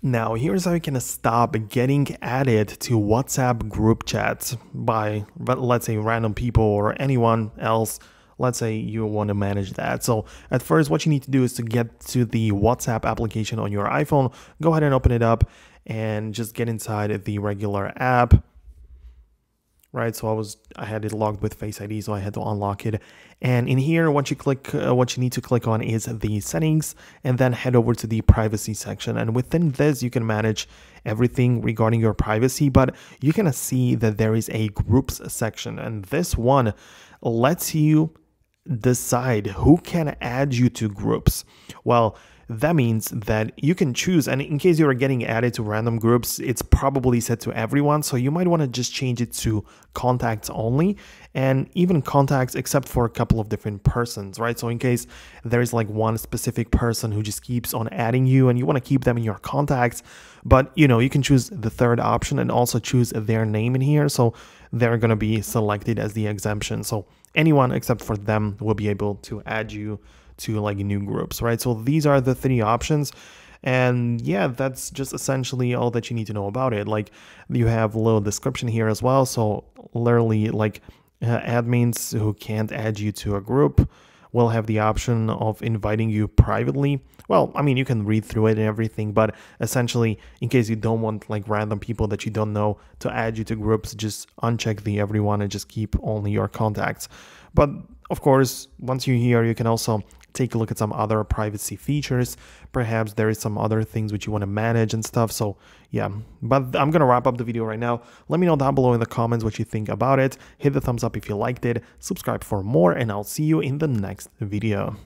Now, here's how you can stop getting added to WhatsApp group chats by, let's say, random people or anyone else. Let's say you want to manage that. So, at first, what you need to do is to get to the WhatsApp application on your iPhone. Go ahead and open it up and just get inside the regular app right? So I was I had it logged with Face ID, so I had to unlock it. And in here, once you click, uh, what you need to click on is the settings, and then head over to the privacy section. And within this, you can manage everything regarding your privacy. But you can see that there is a groups section, and this one lets you decide who can add you to groups. Well that means that you can choose and in case you are getting added to random groups it's probably set to everyone so you might want to just change it to contacts only and even contacts except for a couple of different persons right? So in case there is like one specific person who just keeps on adding you and you want to keep them in your contacts but you know you can choose the third option and also choose their name in here so they're going to be selected as the exemption. So anyone except for them will be able to add you to like new groups, right? So these are the three options. And yeah, that's just essentially all that you need to know about it. Like you have a little description here as well. So literally like uh, admins who can't add you to a group will have the option of inviting you privately. Well, I mean, you can read through it and everything, but essentially, in case you don't want like random people that you don't know to add you to groups, just uncheck the everyone and just keep only your contacts. But of course, once you're here, you can also take a look at some other privacy features. Perhaps there is some other things which you want to manage and stuff. So yeah, but I'm going to wrap up the video right now. Let me know down below in the comments what you think about it. Hit the thumbs up if you liked it, subscribe for more, and I'll see you in the next video.